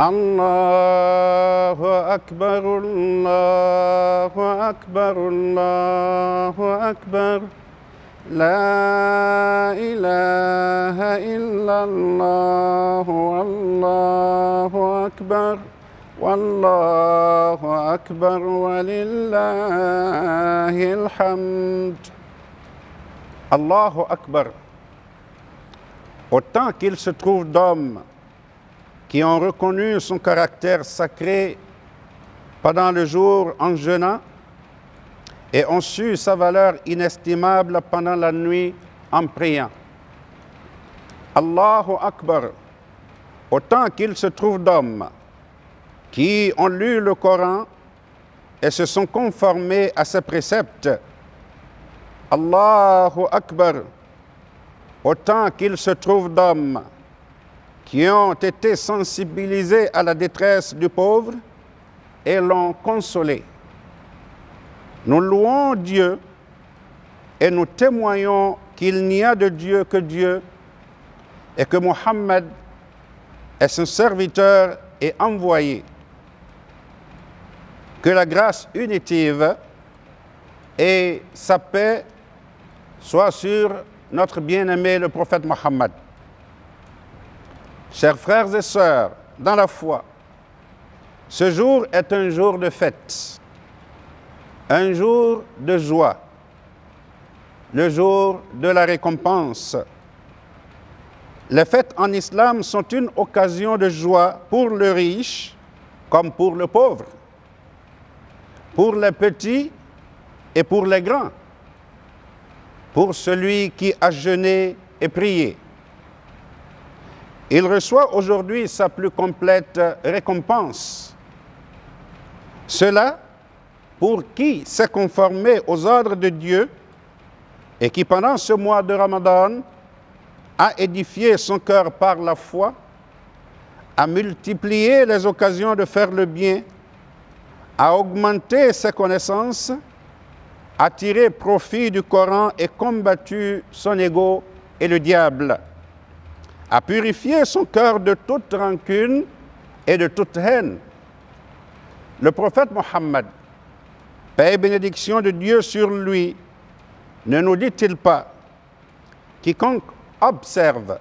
الله أكبر الله أكبر الله أكبر. لا إله إلا الله والله أكبر والله أكبر ولله الحمد. الله أكبر. Autant qu'il se trouve d'hommes qui ont reconnu son caractère sacré pendant le jour en jeûnant et ont su sa valeur inestimable pendant la nuit en priant. Allahu Akbar, autant qu'il se trouve d'hommes qui ont lu le Coran et se sont conformés à ses préceptes. Allahu Akbar, autant qu'il se trouve d'hommes qui ont été sensibilisés à la détresse du pauvre et l'ont consolé. Nous louons Dieu et nous témoignons qu'il n'y a de Dieu que Dieu et que Mohammed est son serviteur et envoyé. Que la grâce unitive et sa paix soient sur notre bien-aimé le prophète Mohammed. Chers frères et sœurs, dans la foi, ce jour est un jour de fête, un jour de joie, le jour de la récompense. Les fêtes en islam sont une occasion de joie pour le riche comme pour le pauvre, pour les petits et pour les grands, pour celui qui a jeûné et prié. Il reçoit aujourd'hui sa plus complète récompense. Cela pour qui s'est conformé aux ordres de Dieu et qui pendant ce mois de Ramadan a édifié son cœur par la foi, a multiplié les occasions de faire le bien, a augmenté ses connaissances, a tiré profit du Coran et combattu son ego et le diable a purifié son cœur de toute rancune et de toute haine. Le prophète Mohammed, paix et bénédiction de Dieu sur lui, ne nous dit-il pas, quiconque observe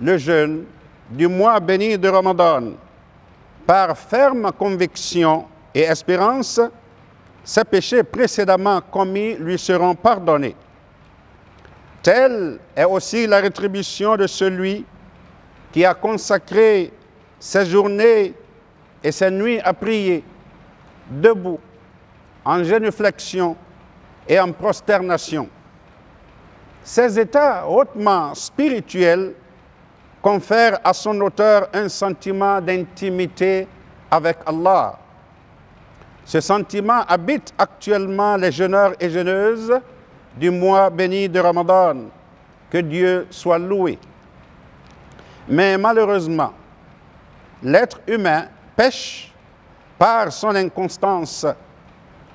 le jeûne du mois béni de Ramadan par ferme conviction et espérance, ses péchés précédemment commis lui seront pardonnés. Telle est aussi la rétribution de celui qui a consacré ses journées et ses nuits à prier, debout, en génuflexion et en prosternation. Ces états hautement spirituels confèrent à son auteur un sentiment d'intimité avec Allah. Ce sentiment habite actuellement les jeûneurs et jeûneuses du mois béni de Ramadan. Que Dieu soit loué. Mais malheureusement, l'être humain pêche par son inconstance,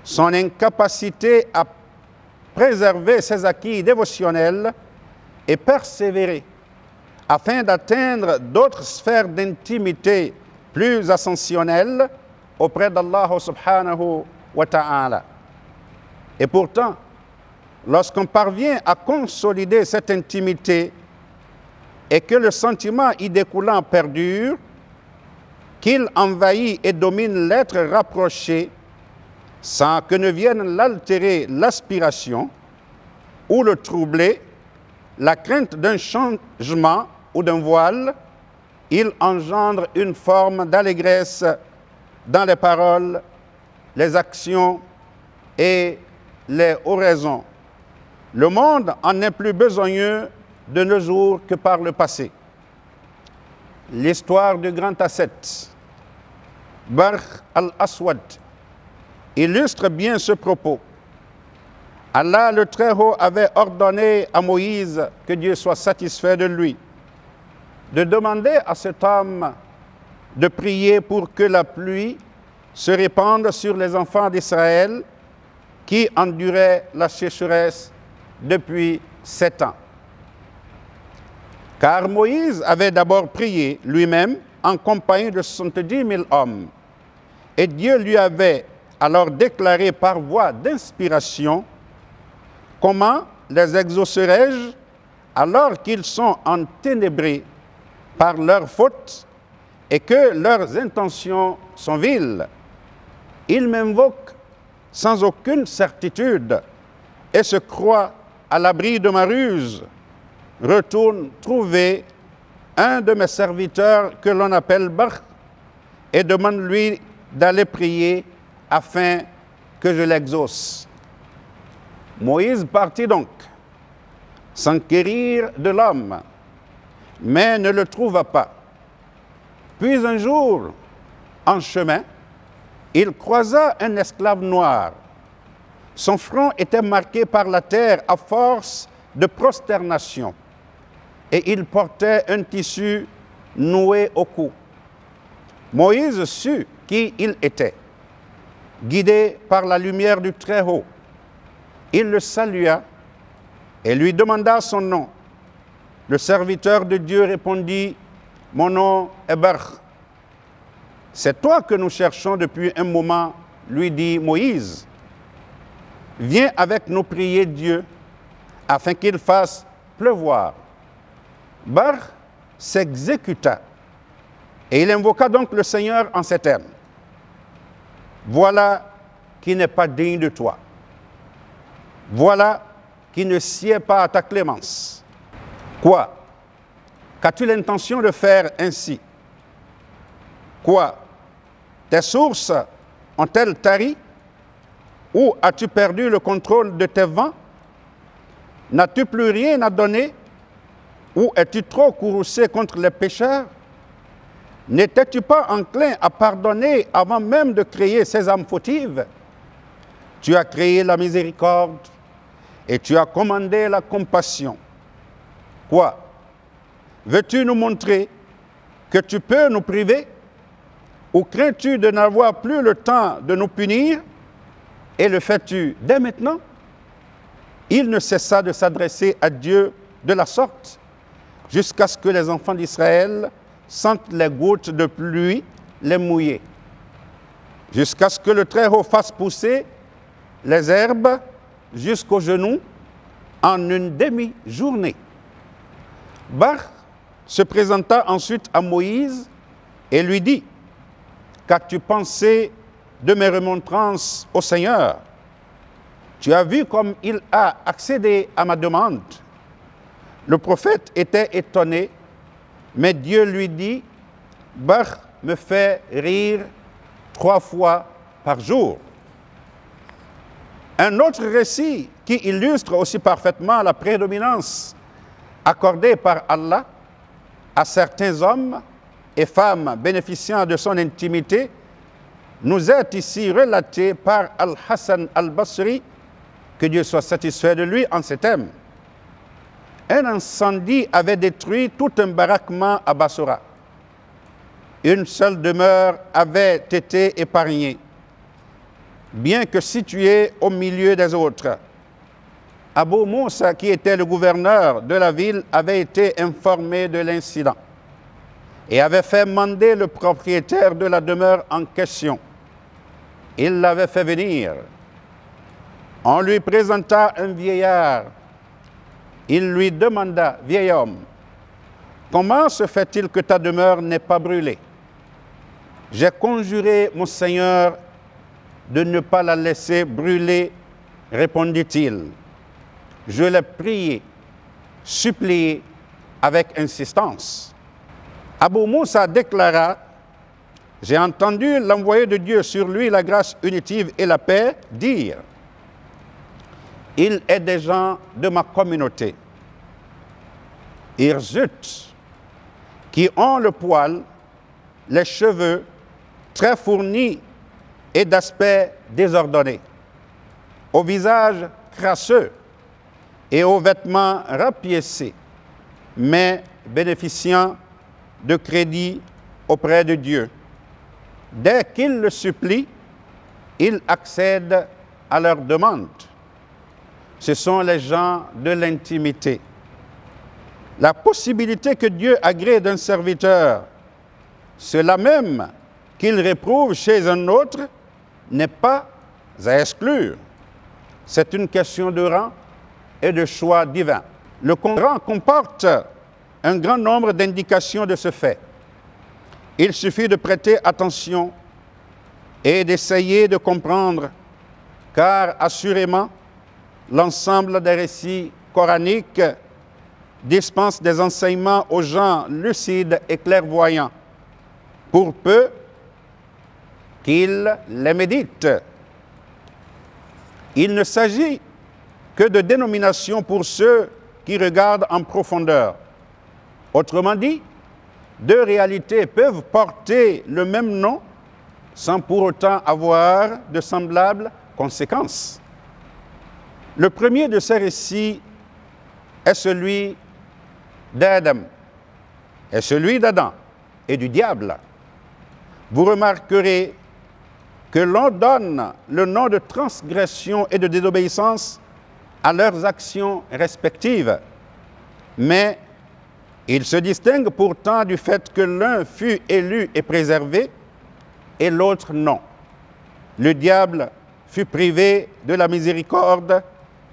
son incapacité à préserver ses acquis dévotionnels et persévérer afin d'atteindre d'autres sphères d'intimité plus ascensionnelles auprès d'Allah subhanahu wa ta'ala. Et pourtant, lorsqu'on parvient à consolider cette intimité et que le sentiment y découlant perdure, qu'il envahit et domine l'être rapproché sans que ne vienne l'altérer l'aspiration ou le troubler, la crainte d'un changement ou d'un voile, il engendre une forme d'allégresse dans les paroles, les actions et les oraisons. Le monde en est plus besogneux de nos jours que par le passé. L'histoire du grand ascète, Barh al-Aswad, illustre bien ce propos. Allah le Très-Haut avait ordonné à Moïse, que Dieu soit satisfait de lui, de demander à cet homme de prier pour que la pluie se répande sur les enfants d'Israël qui enduraient la sécheresse depuis sept ans. Car Moïse avait d'abord prié lui-même en compagnie de 70 000 hommes. Et Dieu lui avait alors déclaré par voie d'inspiration comment les exaucerai-je alors qu'ils sont enténébrés par leurs fautes et que leurs intentions sont viles. Ils m'invoquent sans aucune certitude et se croient à l'abri de ma ruse. Retourne trouver un de mes serviteurs que l'on appelle Bach et demande-lui d'aller prier afin que je l'exauce. Moïse partit donc s'enquérir de l'homme, mais ne le trouva pas. Puis un jour, en chemin, il croisa un esclave noir. Son front était marqué par la terre à force de prosternation, et il portait un tissu noué au cou. Moïse sut qui il était. Guidé par la lumière du Très-Haut, il le salua et lui demanda son nom. Le serviteur de Dieu répondit, Mon nom est Bar. C'est toi que nous cherchons depuis un moment, lui dit Moïse. Viens avec nous prier Dieu afin qu'il fasse pleuvoir. Bar s'exécuta et il invoqua donc le Seigneur en ces termes. Voilà qui n'est pas digne de toi. Voilà qui ne sied pas à ta clémence. Quoi? Qu'as-tu l'intention de faire ainsi? Quoi? Tes sources ont-elles tari? Ou as-tu perdu le contrôle de tes vents? N'as-tu plus rien à donner? Ou es-tu trop courroucé contre les pécheurs? N'étais-tu pas enclin à pardonner avant même de créer ces âmes fautives? Tu as créé la miséricorde et tu as commandé la compassion. Quoi? Veux-tu nous montrer que tu peux nous priver? Ou crains-tu de n'avoir plus le temps de nous punir? Et le fais-tu dès maintenant? Il ne cessa de s'adresser à Dieu de la sorte jusqu'à ce que les enfants d'Israël sentent les gouttes de pluie les mouiller, jusqu'à ce que le Très-Haut fasse pousser les herbes jusqu'aux genoux en une demi-journée. Bach se présenta ensuite à Moïse et lui dit, Qu'as-tu pensé de mes remontrances au Seigneur Tu as vu comme il a accédé à ma demande. Le prophète était étonné, mais Dieu lui dit, Bach me fait rire trois fois par jour. Un autre récit qui illustre aussi parfaitement la prédominance accordée par Allah à certains hommes et femmes bénéficiant de son intimité nous est ici relaté par Al-Hassan al-Basri, que Dieu soit satisfait de lui en ces thèmes. Un incendie avait détruit tout un baraquement à Bassora. Une seule demeure avait été épargnée bien que situé au milieu des autres. Abou Moussa, qui était le gouverneur de la ville, avait été informé de l'incident et avait fait mander le propriétaire de la demeure en question. Il l'avait fait venir. On lui présenta un vieillard. Il lui demanda, vieil homme, comment se fait-il que ta demeure n'est pas brûlée? J'ai conjuré mon Seigneur de ne pas la laisser brûler, répondit-il. Je l'ai prié, supplié avec insistance. Abou Moussa déclara, j'ai entendu l'envoyé de Dieu sur lui la grâce unitive et la paix dire, il est des gens de ma communauté, Irzut, qui ont le poil, les cheveux très fournis et d'aspect désordonné, au visage crasseux et aux vêtements rapiécés, mais bénéficiant de crédit auprès de Dieu. Dès qu'ils le supplient, ils accèdent à leur demande. Ce sont les gens de l'intimité. La possibilité que Dieu agrée d'un serviteur cela même qu'il réprouve chez un autre n'est pas à exclure. C'est une question de rang et de choix divin. Le Coran comporte un grand nombre d'indications de ce fait. Il suffit de prêter attention et d'essayer de comprendre, car assurément, l'ensemble des récits coraniques dispense des enseignements aux gens lucides et clairvoyants, pour peu qu'ils les méditent. Il ne s'agit que de dénomination pour ceux qui regardent en profondeur. Autrement dit, deux réalités peuvent porter le même nom sans pour autant avoir de semblables conséquences. Le premier de ces récits est celui d'Adam, est celui d'Adam et du diable. Vous remarquerez que l'on donne le nom de transgression et de désobéissance à leurs actions respectives. Mais il se distingue pourtant du fait que l'un fut élu et préservé et l'autre non. Le diable fut privé de la miséricorde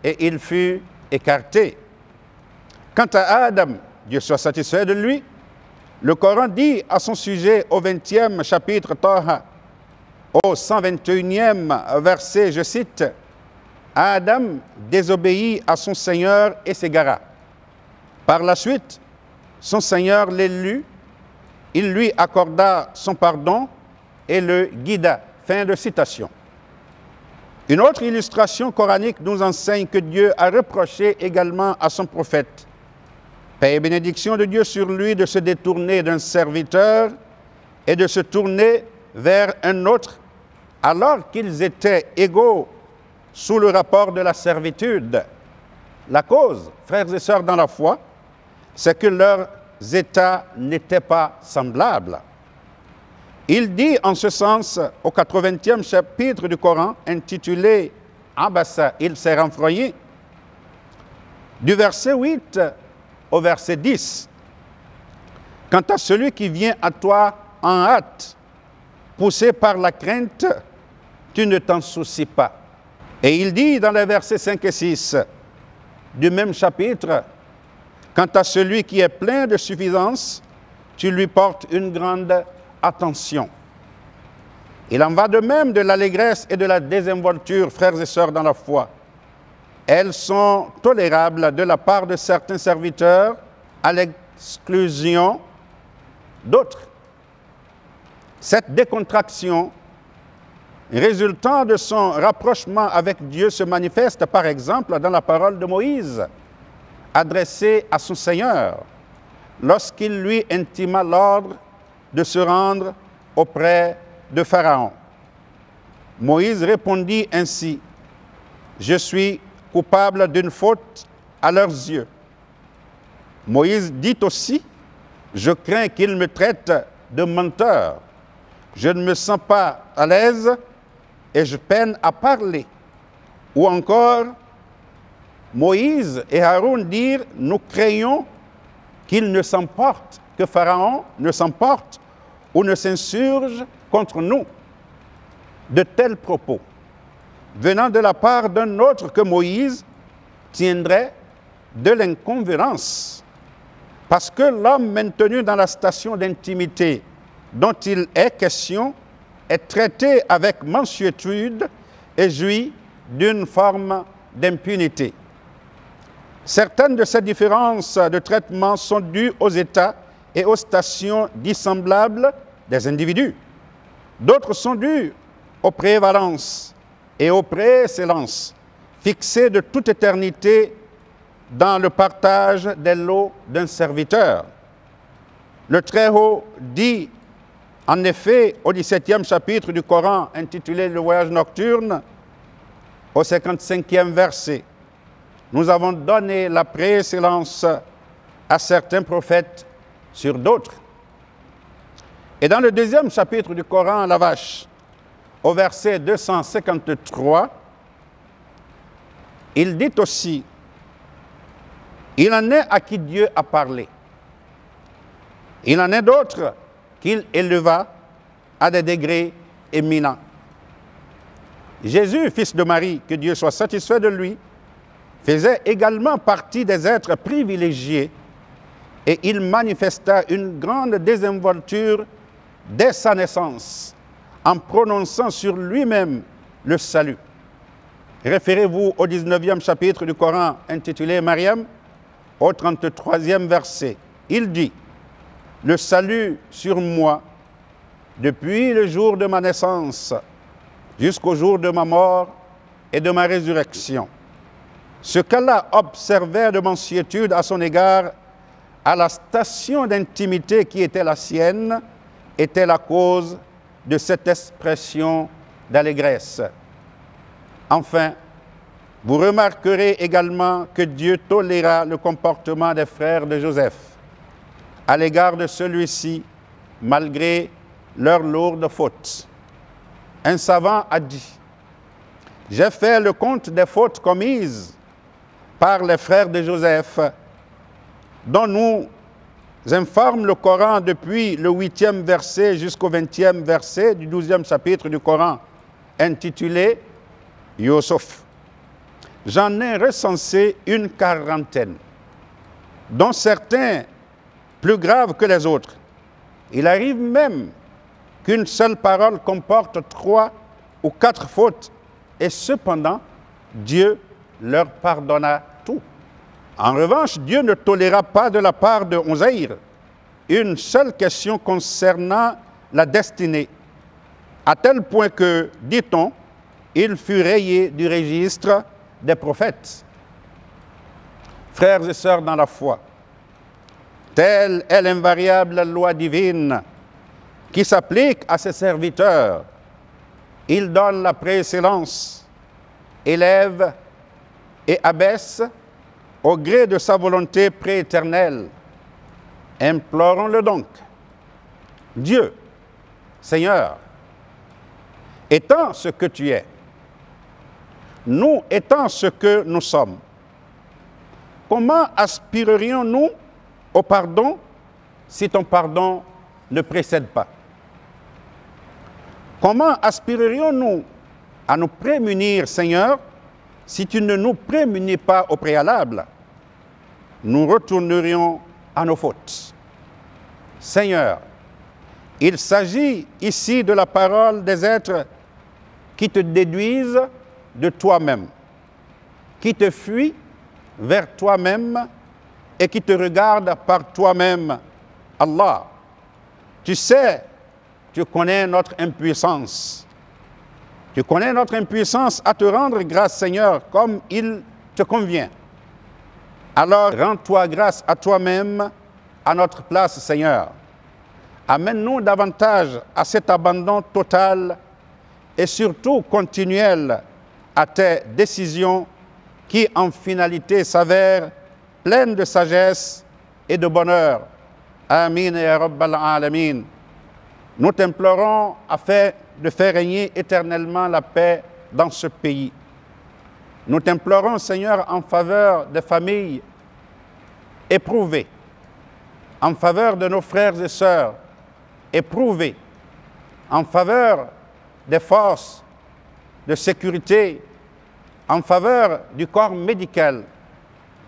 et il fut écarté. Quant à Adam, Dieu soit satisfait de lui, le Coran dit à son sujet au 20e chapitre Taha, au 121e verset, je cite, Adam désobéit à son Seigneur et s'égara. Par la suite, son Seigneur l'élut, il lui accorda son pardon et le guida. Fin de citation. Une autre illustration coranique nous enseigne que Dieu a reproché également à son prophète, paix et bénédiction de Dieu sur lui, de se détourner d'un serviteur et de se tourner vers un autre alors qu'ils étaient égaux sous le rapport de la servitude. La cause, frères et sœurs dans la foi, c'est que leurs états n'étaient pas semblables. Il dit en ce sens au 80e chapitre du Coran intitulé Abassa, il s'est renfroyé, du verset 8 au verset 10. Quant à celui qui vient à toi en hâte, poussé par la crainte, tu ne t'en soucies pas. Et il dit dans les versets 5 et 6 du même chapitre, Quant à celui qui est plein de suffisance, tu lui portes une grande attention. Il en va de même de l'allégresse et de la désinvolture, frères et sœurs dans la foi. Elles sont tolérables de la part de certains serviteurs à l'exclusion d'autres. Cette décontraction résultant de son rapprochement avec Dieu se manifeste par exemple dans la parole de Moïse, adressée à son Seigneur, lorsqu'il lui intima l'ordre de se rendre auprès de Pharaon. Moïse répondit ainsi, Je suis coupable d'une faute à leurs yeux. Moïse dit aussi, Je crains qu'il me traite de menteur. Je ne me sens pas à l'aise et je peine à parler. Ou encore, Moïse et Haroun dirent, nous craignons qu'il ne s'emporte, que Pharaon ne s'emporte ou ne s'insurge contre nous. De tels propos, venant de la part d'un autre que Moïse, tiendrait de l'inconvénance, parce que l'homme maintenu dans la station d'intimité dont il est question est traité avec mansuétude et jouit d'une forme d'impunité. Certaines de ces différences de traitement sont dues aux états et aux stations dissemblables des individus. D'autres sont dues aux prévalences et aux préexcellences fixées de toute éternité dans le partage des lots d'un serviteur. Le Très-Haut dit en effet, au 17e chapitre du Coran intitulé Le voyage nocturne, au 55e verset, nous avons donné la précédence à certains prophètes sur d'autres. Et dans le deuxième chapitre du Coran, la vache, au verset 253, il dit aussi, il en est à qui Dieu a parlé. Il en est d'autres qu'il éleva à des degrés éminents. Jésus, fils de Marie, que Dieu soit satisfait de lui, faisait également partie des êtres privilégiés et il manifesta une grande désinvolture dès sa naissance en prononçant sur lui-même le salut. Référez-vous au 19e chapitre du Coran intitulé Mariam, au 33e verset. Il dit, Le salut sur moi depuis le jour de ma naissance jusqu'au jour de ma mort et de ma résurrection. Ce qu'Allah observait de mansuétude à son égard, à la station d'intimité qui était la sienne, était la cause de cette expression d'allégresse. Enfin, vous remarquerez également que Dieu toléra le comportement des frères de Joseph à l'égard de celui-ci, malgré leurs lourdes fautes. Un savant a dit, j'ai fait le compte des fautes commises par les frères de Joseph, dont nous informe le Coran depuis le huitième verset jusqu'au vingtième verset du douzième chapitre du Coran, intitulé Yusuf. J'en ai recensé une quarantaine, dont certains plus graves que les autres. Il arrive même qu'une seule parole comporte trois ou quatre fautes, et cependant, Dieu leur pardonna tout. En revanche, Dieu ne toléra pas de la part de Onzaïr une seule question concernant la destinée, à tel point que, dit-on, il fut rayé du registre des prophètes. Frères et sœurs dans la foi, telle est l'invariable loi divine qui s'applique à ses serviteurs. Il donne la précédence, élève et abaisse au gré de sa volonté prééternelle. Implorons-le donc. Dieu, Seigneur, étant ce que tu es, nous étant ce que nous sommes, comment aspirerions-nous au pardon si ton pardon ne précède pas? Comment aspirerions-nous à nous prémunir, Seigneur, si tu ne nous prémunis pas au préalable Nous retournerions à nos fautes. Seigneur, il s'agit ici de la parole des êtres qui te déduisent de toi-même, qui te fuient vers toi-même et qui te regardent par toi-même, Allah. Tu sais, tu connais notre impuissance. Tu connais notre impuissance à te rendre grâce, Seigneur, comme il te convient. Alors rends-toi grâce à toi-même, à notre place, Seigneur. Amène-nous davantage à cet abandon total et surtout continuel à tes décisions qui en finalité s'avèrent pleines de sagesse et de bonheur. Amin et Rabbal Alamin. Nous t'implorons afin de faire régner éternellement la paix dans ce pays. Nous t'implorons, Seigneur, en faveur des familles éprouvées, en faveur de nos frères et sœurs éprouvés, en faveur des forces de sécurité, en faveur du corps médical,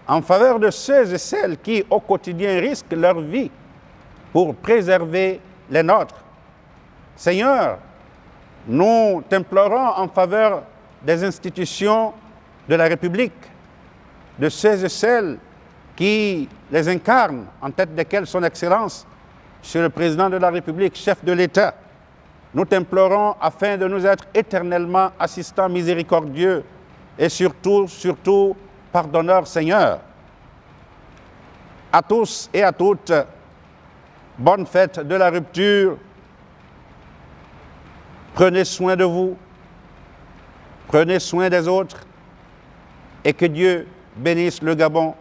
en faveur de ceux et celles qui, au quotidien, risquent leur vie pour préserver les nôtres. Seigneur, nous t'implorons en faveur des institutions de la République, de ceux et celles qui les incarnent, en tête desquels son Excellence, Monsieur le Président de la République, chef de l'État. Nous t'implorons afin de nous être éternellement assistants miséricordieux et surtout, surtout, pardonneurs, Seigneur. À tous et à toutes, bonne fête de la rupture. Prenez soin de vous, prenez soin des autres et que Dieu bénisse le Gabon.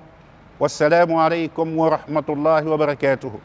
Wassalamu alaikum wa rahmatullahi wa barakatuhu.